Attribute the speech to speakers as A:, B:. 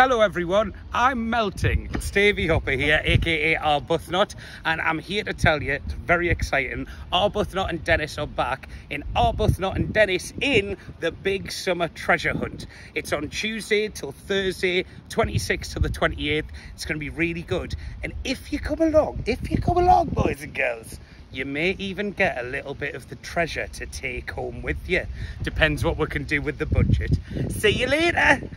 A: Hello everyone, I'm melting. Davey Hopper here, aka Arbuthnot, and I'm here to tell you, it's very exciting, Arbuthnot and Dennis are back in Arbuthnot and Dennis in the big summer treasure hunt. It's on Tuesday till Thursday, 26th to the 28th. It's going to be really good. And if you come along, if you come along boys and girls, you may even get a little bit of the treasure to take home with you. Depends what we can do with the budget. See you later.